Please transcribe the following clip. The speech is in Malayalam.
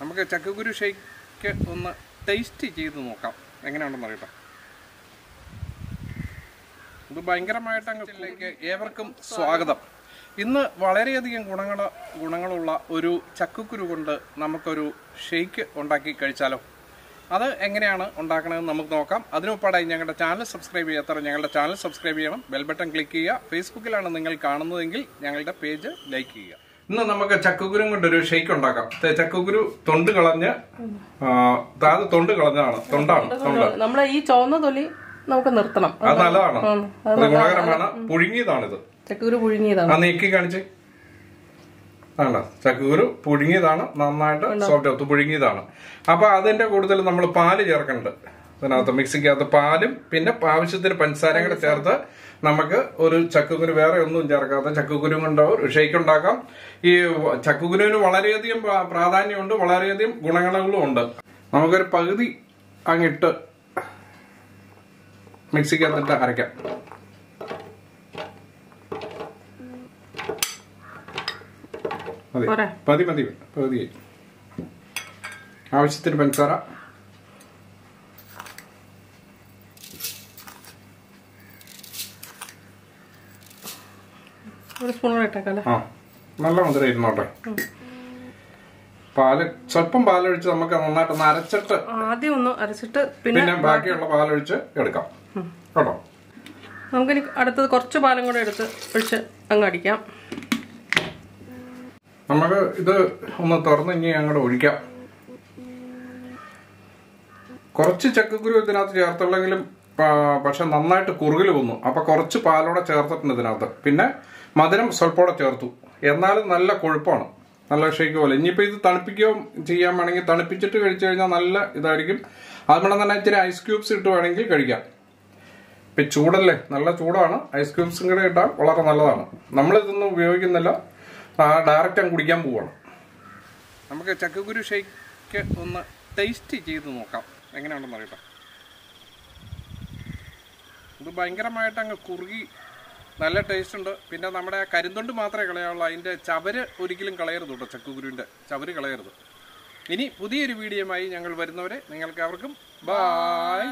നമുക്ക് ചക്കക്കുരു ഷേക്ക് ഒന്ന് ടേസ്റ്റ് ചെയ്ത് നോക്കാം. എങ്ങനെയുണ്ടെന്ന് അറിയട്ടെ. ഇത് ഭയങ്കരമായിട്ട് അങ്ങനത്തിലേക്ക് ഏവർക്കും സ്വാഗതം. ഇന്ന് വളരെയധികം ഗുണങ്ങൾ ഗുണങ്ങളുള്ള ഒരു ചക്കക്കുരു കൊണ്ട് നമുക്കൊരു ഷെയ്ക്ക് ഉണ്ടാക്കി കഴിച്ചാലോ? അത് എങ്ങനെയാണ് ഉണ്ടാക്കണമെന്ന് നമുക്ക് നോക്കാം. അതിനുപ്പാടായി ഞങ്ങളുടെ ചാനൽ സബ്സ്ക്രൈബ് ചെയ്യാത്തവർ ഞങ്ങളുടെ ചാനൽ സബ്സ്ക്രൈബ് ചെയ്യണം. ബെൽ ബട്ടൺ ക്ലിക്ക് ചെയ്യുക. ഫേസ്ബുക്കിലാണ് നിങ്ങൾ കാണുന്നതെങ്കിൽ ഞങ്ങളുടെ പേജ് ലൈക്ക് ചെയ്യുക. ഇന്ന് നമുക്ക് ചക്കുകുരും കൊണ്ട് ഒരു ഷേക്ക് ഉണ്ടാക്കാം. ചക്കുകുരു ചക്കക്കുരു തൊണ്ട് കളഞ്ഞ് ആ, താഴെ തൊണ്ട് കളഞ്ഞതാണ്. തൊണ്ടാണ് തൊണ്ട് നമ്മളെ ഈ ചുവന്ന തൊലി നമുക്ക് നിർത്തണം. അത് നല്ലതാണ്. അത് ഗുണകരമാണ്. പുഴുങ്ങിയതാണിത്. ചക്കൂര് പുഴുങ്ങിയതാണ്. ആ നീക്കി കാണിച്ച്. ആണോ? ചക്കക്കുരു പുഴുങ്ങിയതാണ്. നന്നായിട്ട് സോഫ്റ്റ് പുഴുങ്ങിയതാണ്. അപ്പൊ അതിന്റെ കൂടുതൽ നമ്മൾ പാൽ ചേർക്കുന്നുണ്ട് അതിനകത്ത് മിക്സിക്കകത്ത് പാലും പിന്നെ ആവശ്യത്തിന് പഞ്ചസാരയും കൂടെ ചേർത്ത് നമുക്ക് ഒരു ചക്കുകുരു വേറെ ഒന്നും ചേർക്കാത്ത ചക്കുകുരു കൊണ്ട് ഒരു ഷേക്ക് ഉണ്ടാക്കാം. ഈ ചക്കുകുരുവിന് വളരെയധികം പ്രാ- പ്രാധാന്യമുണ്ട് വളരെയധികം ഗുണങ്ങളും ഉണ്ട്. നമുക്കൊരു പകുതി അങ്ങിട്ട് മിക്സിക്കകത്തിട്ട് അരയ്ക്കാം. മതി? മതി മതി പകുതി ആവശ്യത്തിന് പഞ്ചസാര. ഒരു സ്പൂൺ കൂടെ ഇട്ടേക്കല്ലേ? ആ നല്ല മധുരം ഇരുന്നോട്ടെ പാൽ സ്വല്പം പാലൊഴിച്ച് നമുക്ക് നന്നായിട്ട് അരച്ചിട്ട് ആദ്യം ഒന്ന് അരച്ചിട്ട് പിന്നെ ബാക്കിയുള്ള പാലൊഴിച്ച് എടുക്കാം. കേട്ടോ? നമുക്കിനി അടുത്തത് കുറച്ച് പാലും കൂടെ എടുത്ത് ഒഴിച്ച് അങ്ങ് അടിക്കാം. നമുക്ക് ഇത് ഒന്ന് തുറന്ന് ഇനി അങ്ങോട്ട് ഒഴിക്കാം. കുറച്ച് ചക്കക്കുരു ഇതിനകത്ത് ചേർത്തുള്ളെങ്കിലും പക്ഷെ നന്നായിട്ട് കുറുകിൽ വന്നു. അപ്പൊ കുറച്ച് പാലോടെ ചേർത്തിട്ടുണ്ട് ഇതിനകത്ത്. പിന്നെ മധുരം സ്വല്പോടെ ചേർത്തു. എന്നാലും നല്ല കൊഴുപ്പാണ്. നല്ല ഷേക്ക് പോലെ. ഇനിയിപ്പോൾ ഇത് തണുപ്പിക്കുകയും ചെയ്യാൻ വേണമെങ്കിൽ തണുപ്പിച്ചിട്ട് കഴിച്ചു കഴിഞ്ഞാൽ നല്ല ഇതായിരിക്കും. അതുപോലെ തന്നെ ഇച്ചിരി ഐസ് ക്യൂബ്സ് ഇട്ട് വേണമെങ്കിൽ കഴിക്കാം. ഇപ്പം ചൂടല്ലേ? നല്ല ചൂടാണ്. ഐസ് ക്യൂബ്സും കൂടെ ഇട്ടാൽ വളരെ നല്ലതാണ്. നമ്മളിതൊന്നും ഉപയോഗിക്കുന്നില്ല. ഡയറക്റ്റ് അങ്ങ് കുടിക്കാൻ പോവാണ്. നമുക്ക് ചക്കക്കുരു ഷേക്ക് ഒന്ന് ടേസ്റ്റ് ചെയ്ത് നോക്കാം. എങ്ങനെയുണ്ടെന്ന് അറിയട്ടെ? ഇത് ഭയങ്കരമായിട്ട് അങ്ങ് കുറുകി നല്ല ടേസ്റ്റ് ഉണ്ട്. പിന്നെ നമ്മുടെ കരിന്തൊണ്ട് മാത്രമേ കളയാവുള്ളൂ. അതിന്റെ ചവര് ഒരിക്കലും കളയരുത് കേട്ടോ ചക്കുകുരുവിന്റെ ചവര് കളയരുത്. ഇനി പുതിയൊരു വീഡിയോയുമായി ഞങ്ങൾ വരുന്നവരെ നിങ്ങൾക്ക് അവർക്കും ബായ്